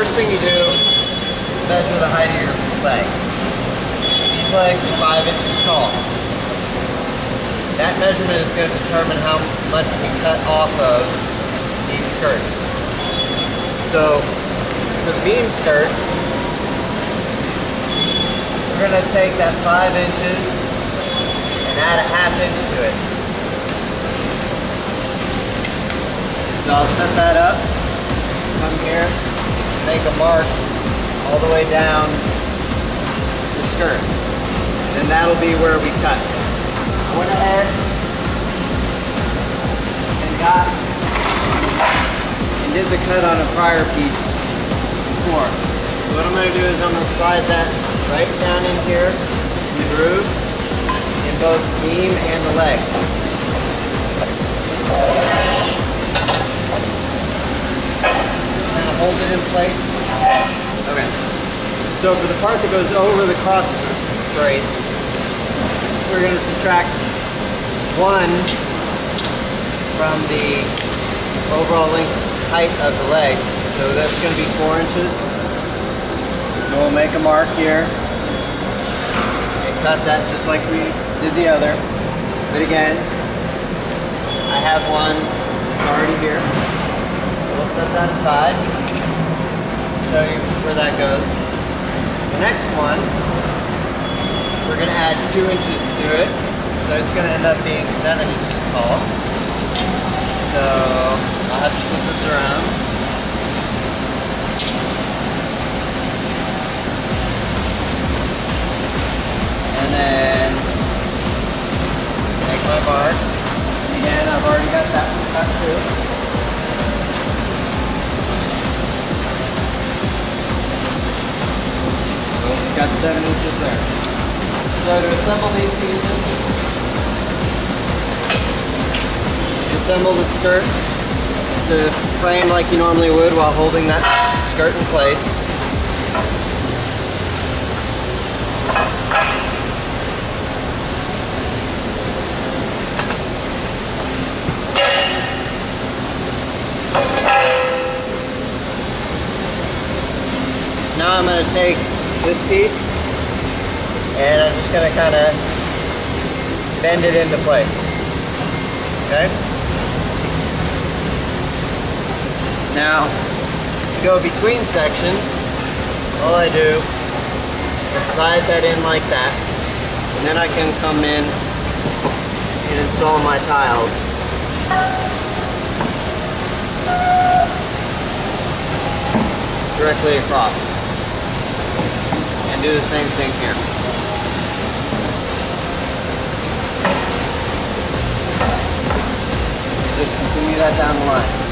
first thing you do is measure the height of your leg. These legs are five inches tall. That measurement is going to determine how much we cut off of these skirts. So for the beam skirt, we're going to take that five inches and add a half inch to it. So I'll set that up, come here, make a mark all the way down the skirt. And that'll be where we cut. I went ahead and got and did the cut on a prior piece before. So what I'm going to do is I'm going to slide that right down in here in the groove in both the beam and the legs. Just hold it in place. So for the part that goes over the cross brace, we're going to subtract one from the overall length height of the legs. So that's going to be four inches. So we'll make a mark here and cut that just like we did the other. But again, I have one that's already here. So we'll set that aside. Show you where that goes. The next one, we're going to add two inches to it. So it's going to end up being seven inches tall. So I'll have to flip this around. And then make my mark. Again, I've already got that one cut too. Got seven inches there. So to assemble these pieces, assemble the skirt, the frame like you normally would while holding that skirt in place. Now I'm going to take this piece and I'm just going to kind of bend it into place. Okay? Now, to go between sections, all I do is slide that in like that, and then I can come in and install my tiles. Directly across. Do the same thing here. Just continue that down the line.